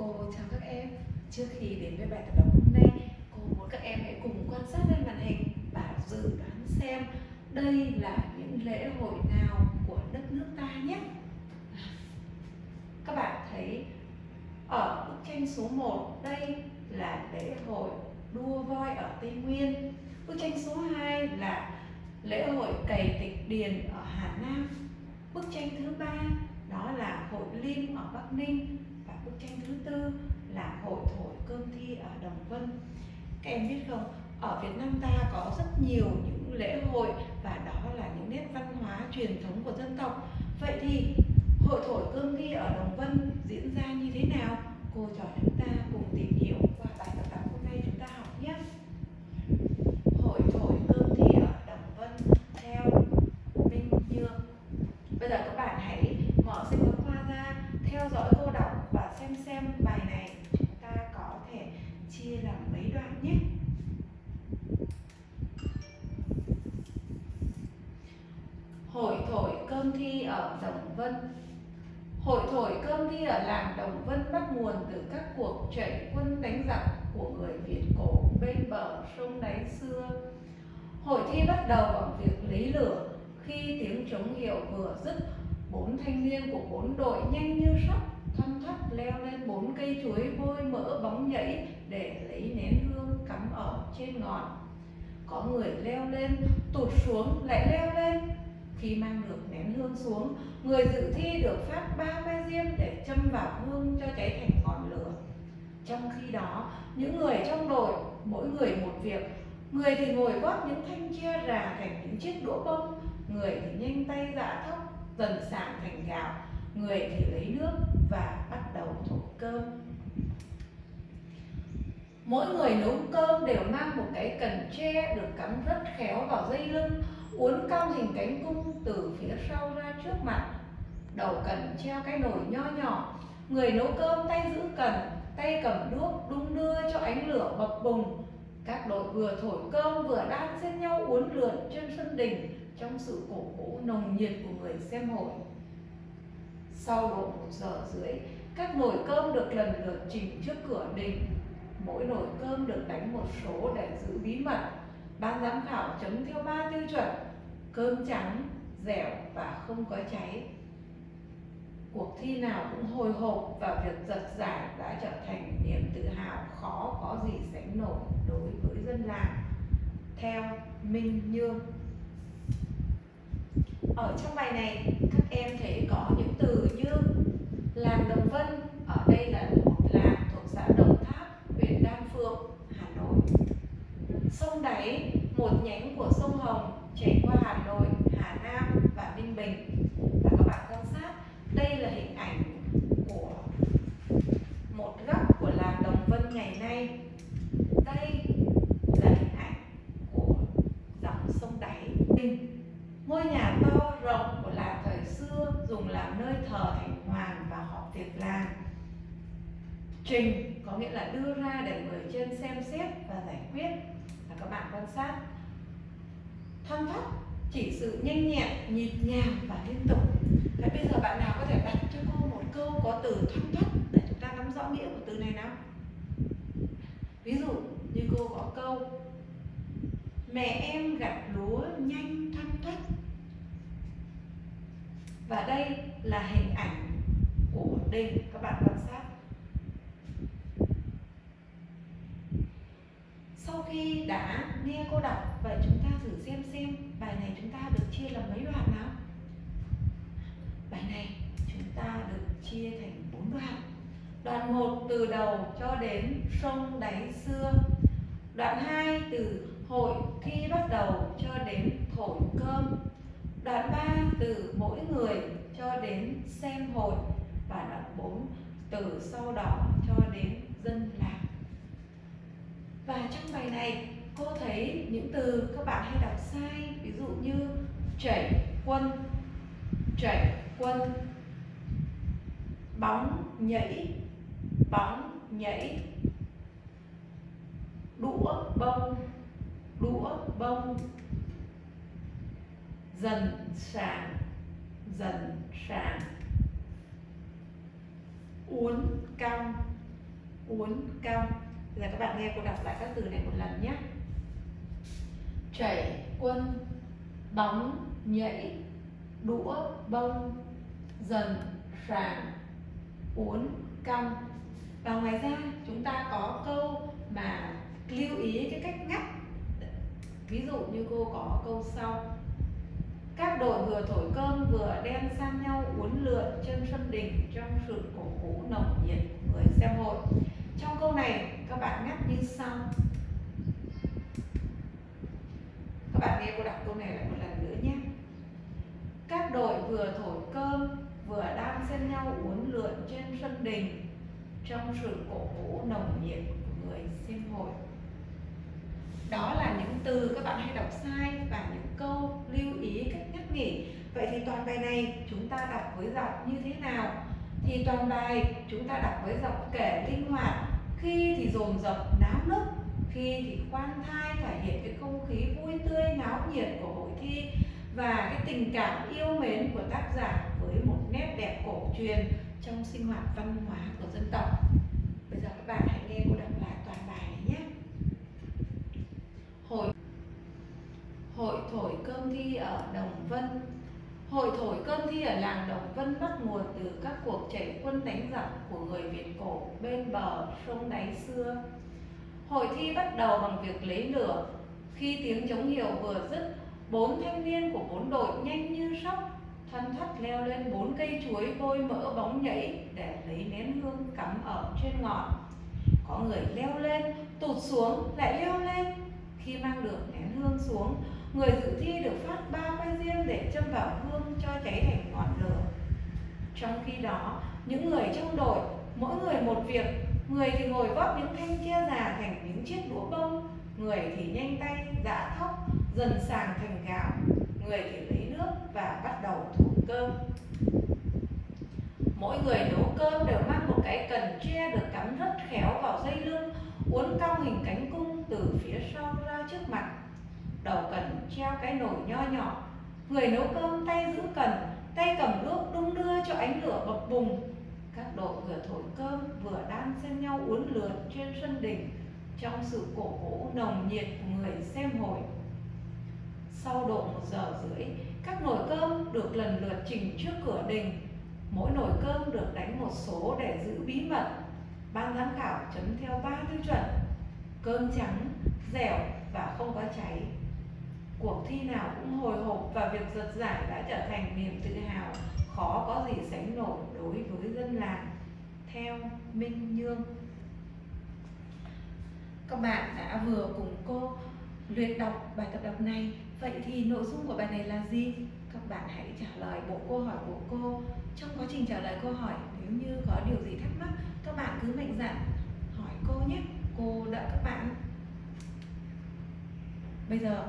Cô chào các em. Trước khi đến với bài tập đọc hôm nay, cô muốn các em hãy cùng quan sát lên màn hình và dự đoán xem đây là những lễ hội nào của đất nước ta nhé. Các bạn thấy ở bức tranh số 1 đây là lễ hội đua voi ở Tây Nguyên. Bức tranh số 2 là lễ hội cày tịch điền ở Hà Nam. Bức tranh thứ ba đó là hội lim ở Bắc Ninh và bức tranh thứ tư là hội thổi cơm thi ở Đồng Vân. Các em biết không, ở Việt Nam ta có rất nhiều những lễ hội và đó là những nét văn hóa truyền thống của dân tộc. Vậy thì hội thổi cơm thi ở Đồng Vân diễn ra như thế nào? Cô trò chúng ta cùng tìm hiểu qua bài tập đọc hôm nay chúng ta học nhé. Hội thổi cơm thi ở Đồng Vân theo Minh Dương. Bây giờ các bạn hãy mở sách giáo khoa ra, theo dõi cô đọc và xem xem bài này chúng ta có thể chia làm mấy đoạn nhé. Hội thổi cơm thi ở Đồng Vân. Hội thổi cơm thi ở làng Đồng Vân bắt nguồn từ các cuộc chạy quân đánh giặc của người Việt cổ bên bờ sông đáy xưa. Hội thi bắt đầu bằng việc lấy lửa. Khi tiếng trống hiệu vừa dứt bốn thanh niên của bốn đội nhanh như sóc, thoăn thoắt leo lên bốn cây chuối bôi mỡ bóng nhảy để lấy nén hương cắm ở trên ngọn. Có người leo lên tụt xuống lại leo lên khi mang được nén hương xuống. Người dự thi được phát ba que diêm để châm vào hương cho cháy thành ngọn lửa. Trong khi đó, những người trong đội, mỗi người một việc. Người thì ngồi góp những thanh chia rà thành những chiếc đũa bông. Người thì nhanh tay dạ thóc, dần sảng thành gạo. Người thì lấy nước và bắt đầu thổi cơm. Mỗi người nấu cơm đều mang một cái cần tre được cắm rất khéo vào dây lưng uốn cong hình cánh cung từ phía sau ra trước mặt. Đầu cần treo cái nồi nho nhỏ. Người nấu cơm tay giữ cần, tay cầm đuốc đung đưa cho ánh lửa bập bùng. Các đội vừa thổi cơm vừa đan xen nhau uốn lượn trên sân đình trong sự cổ vũ nồng nhiệt của người xem hội. Sau độ một giờ rưỡi, các nồi cơm được lần lượt chỉnh trước cửa đình. Mỗi nồi cơm được đánh một số để giữ bí mật ban giám khảo chấm theo ba tiêu chuẩn, cơm trắng, dẻo và không có cháy. Cuộc thi nào cũng hồi hộp và việc giật giải đã trở thành niềm tự hào, khó có gì sánh nổi đối với dân làng. Theo minh nhương. Ở trong bài này, các em thấy có những từ như làng đồng vân, ở đây là một làng thuộc xã đồng tháp, huyện đan phượng, hà nội. Sông đáy một nhánh của sông hồng chảy qua hà nội, hà nam và ninh bình. Và các bạn quan sát, đây là hình ảnh của một góc của làng đồng vân ngày nay. Đây là hình ảnh của dòng sông đáy ngôi nhà to rộng của làng thời xưa dùng làm nơi thờ thành hoàng và họp tiệc làng. Trình có nghĩa là đưa ra để người trên xem xét và giải quyết các bạn quan sát. Thoăn thoắt chỉ sự nhanh nhẹn, nhịp nhàng và liên tục. Vậy bây giờ bạn nào có thể đặt cho cô một câu có từ thoăn thoắt để chúng ta nắm rõ nghĩa của từ này nào? Ví dụ như cô có câu, mẹ em gặt lúa nhanh thoăn thoắt và đây là hình ảnh của đình các bạn quan sát sau khi đã nghe cô đọc. Vậy chúng ta thử xem xem bài này chúng ta được chia làm mấy đoạn nào? Bài này chúng ta được chia thành bốn đoạn. Đoạn 1 từ đầu cho đến sông đáy xưa. Đoạn 2 từ hội thi bắt đầu cho đến thổi cơm. Đoạn 3 từ mỗi người cho đến xem hội. Và đoạn 4 từ sau đó cho đến dân làng. Và trong bài này cô thấy những từ các bạn hay đọc sai, ví dụ như chảy quân chảy quân, bóng nhảy bóng nhảy, đũa bông đũa bông, dần sàng dần sàng. Uốn cong uốn cong. Bây giờ các bạn nghe cô đọc lại các từ này một lần nhé chảy quân, bóng, nhảy, đũa, bông, dần sàng uốn, cong. Và ngoài ra, chúng ta có câu mà lưu ý cái cách ngắt. Ví dụ như cô có câu sau. Các đội vừa thổi cơm vừa đen sang nhau uốn lượn trên sân đình trong sự cổ vũ nồng nhiệt của người xem hội. Trong câu này, các bạn ngắt như sau. Các bạn nghe cô đọc câu này lại một lần nữa nhé. Các đội vừa thổi cơm, vừa đan xen nhau uốn lượn trên sân đình, trong sự cổ vũ nồng nhiệt của người xem hội. Đó là những từ các bạn hay đọc sai và những câu lưu ý cách nhắc nghỉ. vậy thì toàn bài này chúng ta đọc với giọng như thế nào? Thì toàn bài chúng ta đọc với giọng kể linh hoạt. Khi thì dồn dập náo nức khi thì quan thai thể hiện cái không khí vui tươi, náo nhiệt của hội thi và cái tình cảm yêu mến của tác giả với một nét đẹp cổ truyền trong sinh hoạt văn hóa của dân tộc. Bây giờ các bạn hãy nghe cô đọc lại toàn bài này nhé. Hội hội thổi cơm thi ở đồng vân. Hội thổi cơm thi ở làng đồng vân bắt nguồn từ các cuộc chạy quân đánh giặc của người việt cổ bên bờ sông đáy xưa hội thi bắt đầu bằng việc lấy lửa. Khi tiếng chống hiệu vừa dứt, bốn thanh niên của bốn đội nhanh như sóc thân thắt leo lên bốn cây chuối bôi mỡ bóng nhảy để lấy nén hương cắm ở trên ngọn. Có người leo lên, tụt xuống, lại leo lên. Khi mang được nén hương xuống, người dự thi được phát ba que diêm để châm vào hương cho cháy thành ngọn lửa. Trong khi đó, những người trong đội, mỗi người một việc người thì ngồi vót những thanh tre già thành những chiếc đũa bông. Người thì nhanh tay giã thóc, dần sàng thành gạo. Người thì lấy nước và bắt đầu thủ cơm. Mỗi người nấu cơm đều mang một cái cần tre được cắm rất khéo vào dây lưng, uốn cong hình cánh cung từ phía sau ra trước mặt. Đầu cần treo cái nồi nho nhỏ. Người nấu cơm tay giữ cần, tay cầm đuốc đung đưa cho ánh lửa bập bùng đội vừa thổi cơm vừa đan xen nhau uốn lượn trên sân đình trong sự cổ vũ nồng nhiệt của người xem hội. Sau độ một giờ rưỡi, các nồi cơm được lần lượt trình trước cửa đình. Mỗi nồi cơm được đánh một số để giữ bí mật. Ban giám khảo chấm theo ba tiêu chuẩn cơm trắng, dẻo và không có cháy. Cuộc thi nào cũng hồi hộp và việc giật giải đã trở thành niềm tự hào, khó có gì sánh nổi đối với dân làng theo minh nhương. Các bạn đã vừa cùng cô luyện đọc bài tập đọc này. Vậy thì nội dung của bài này là gì? Các bạn hãy trả lời bộ câu hỏi của cô. Trong quá trình trả lời câu hỏi, nếu như có điều gì thắc mắc, các bạn cứ mạnh dạn hỏi cô nhé. Cô đợi các bạn. Bây giờ